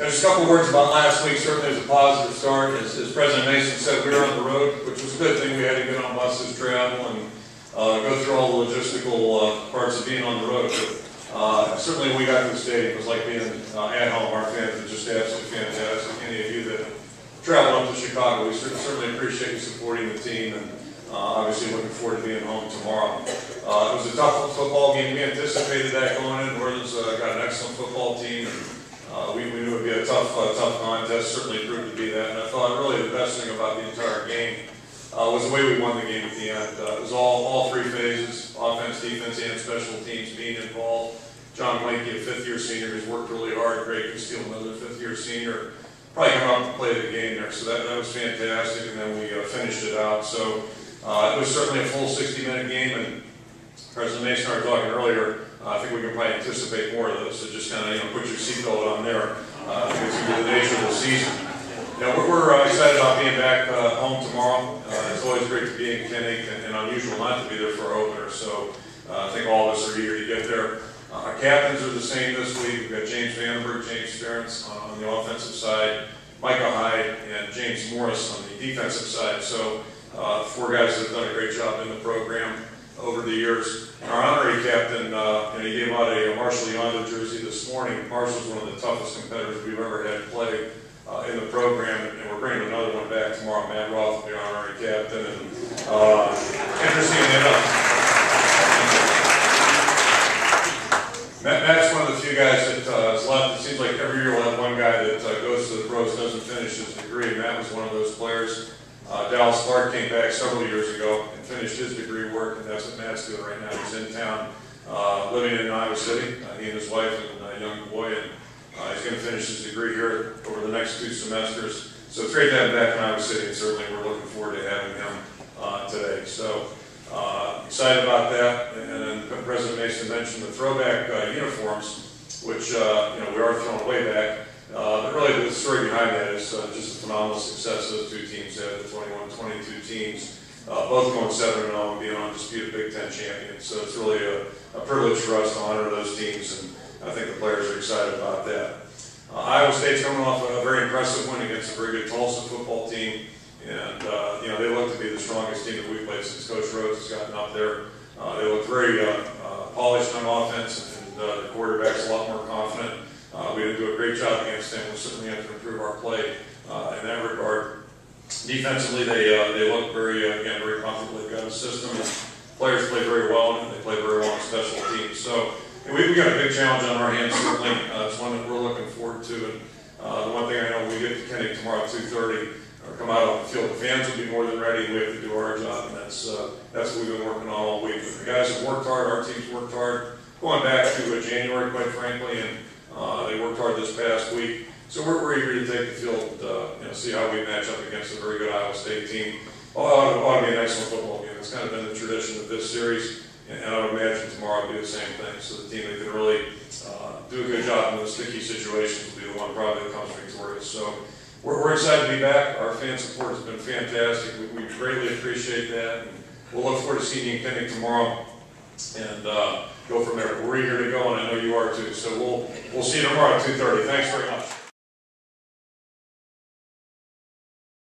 Just a couple words about last week, certainly was a positive start. As, as President Mason said, we were on the road, which was a good thing. We had to get on buses, travel, and uh, go through all the logistical uh, parts of being on the road. But uh, certainly when we got to the stadium, it was like being uh, at home. Our fans are just absolutely fantastic. Any of you that traveled up to Chicago, we certainly appreciate you supporting the team and uh, obviously looking forward to being home tomorrow. Uh, It was a tough football game. We anticipated that going in. Northern's uh, got an excellent football team. and uh, we, we knew it would be a tough, uh, tough contest, certainly proved to be that. And I thought really the best thing about the entire game uh, was the way we won the game at the end. Uh, it was all, all three phases, offense, defense, and special teams being involved. John Blanky, a fifth-year senior, has worked really hard. Greg Castillo, another fifth-year senior, probably come out and play the game there. So that, that was fantastic, and then we uh, finished it out. So uh, it was certainly a full 60-minute game, and President Mason and I were talking earlier, I think we can probably anticipate more of those, so just kind of, you know, put your seatbelt on there, uh, because of the nature of the season. Know, we're, we're uh, excited about being back, uh, home tomorrow. Uh, it's always great to be in Kinnick and, and unusual not to be there for our opener, so, uh, I think all of us are eager to get there. Uh, our captains are the same this week. We've got James Vandenberg, James Ferentz on, on the offensive side, Micah Hyde, and James Morris on the defensive side. So, uh, four guys that have done a great job in the program over the years. Our honorary captain, uh, you know, he gave out a Marshal Yanda jersey this morning. Marshal's one of the toughest competitors we've ever had play uh, in the program, and we're bringing another one back tomorrow. Matt Roth will be our honorary captain, and uh, interestingly enough, Matt, Matt's one of the few guys that uh, has left. It seems like every year we'll have one guy that uh, goes to the pros, doesn't finish his degree. Matt was one of those players. Uh, Dallas Clark came back several years ago and finished his degree work, and that's what Matt's doing right now. He's in town, uh, living in Iowa City, uh, he and his wife and young boy, and uh, he's going to finish his degree here over the next two semesters. So it's great to have him back in Iowa City, and certainly we're looking forward to having him uh, today. So uh, excited about that. And then President Mason mentioned the throwback uh, uniforms, which uh, you know we are throwing way back. Uh, but really, the story behind that is uh, just a phenomenal success those two teams had, the 21-22 teams, uh, both going 7-0 and being undisputed Big Ten champions. So it's really a, a privilege for us to honor those teams, and I think the players are excited about that. Uh, Iowa State's coming off a very impressive win against a very good Tulsa football team, and uh, you know they look to be the strongest team that we've played since Coach Rhoads has gotten up there. Uh, they look very uh, uh, polished on offense, and uh, the quarterback's a lot more confident. Uh, we didn't do a great job against them. We certainly have to improve our play uh, in that regard. Defensively, they uh, they look very uh, again very comfortable. They've got a system. Players play very well, and they play very well on special teams. So and we've got a big challenge on our hands. Certainly, uh, it's one that we're looking forward to. And uh, the one thing I know, we get to Kinnick tomorrow at 2:30 or come out on the field, the fans will be more than ready. We have to do our job, and that's uh, that's what we've been working on all week. But the guys have worked hard. Our team's worked hard, going back to uh, January, quite frankly, and uh, they worked hard this past week. So we're, we're eager to take the field, uh, you know, see how we match up against a very good Iowa State team. Oh, it ought ought to be an excellent football game. It's kind of been the tradition of this series, and, I would imagine tomorrow will be the same thing. So the team that can really uh, do a good job in those sticky situations will be the one probably that comes victorious. So we're, we're excited to be back. Our fan support has been fantastic. We, we greatly appreciate that. And we'll look forward to seeing you in Kinnick tomorrow and uh, go from there. We're eager to go, and I know you are too. So we'll we'll see you tomorrow at 2:30. Thanks very much.